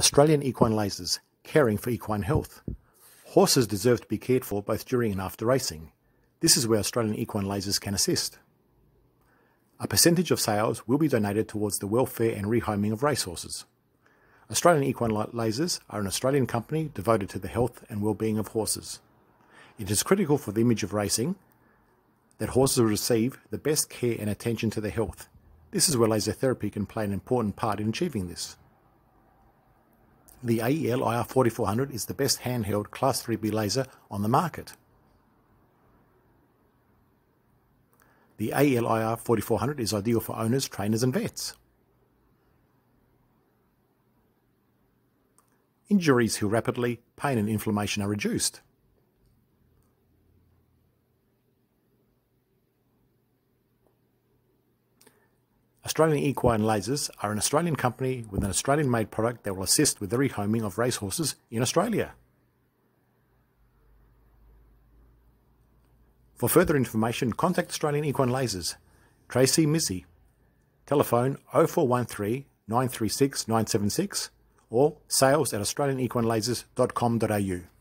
Australian Equine Lasers, caring for equine health. Horses deserve to be cared for both during and after racing. This is where Australian Equine Lasers can assist. A percentage of sales will be donated towards the welfare and rehoming of racehorses. Australian Equine Lasers are an Australian company devoted to the health and well-being of horses. It is critical for the image of racing that horses receive the best care and attention to their health. This is where laser therapy can play an important part in achieving this. The AEL IR4400 is the best handheld Class 3B laser on the market. The AEL IR4400 is ideal for owners, trainers and vets. Injuries heal rapidly, pain and inflammation are reduced. Australian Equine Lasers are an Australian company with an Australian made product that will assist with the rehoming of racehorses in Australia. For further information, contact Australian Equine Lasers, Tracy Mizzi, telephone 0413 936 976 or sales at australianequinelasers.com.au.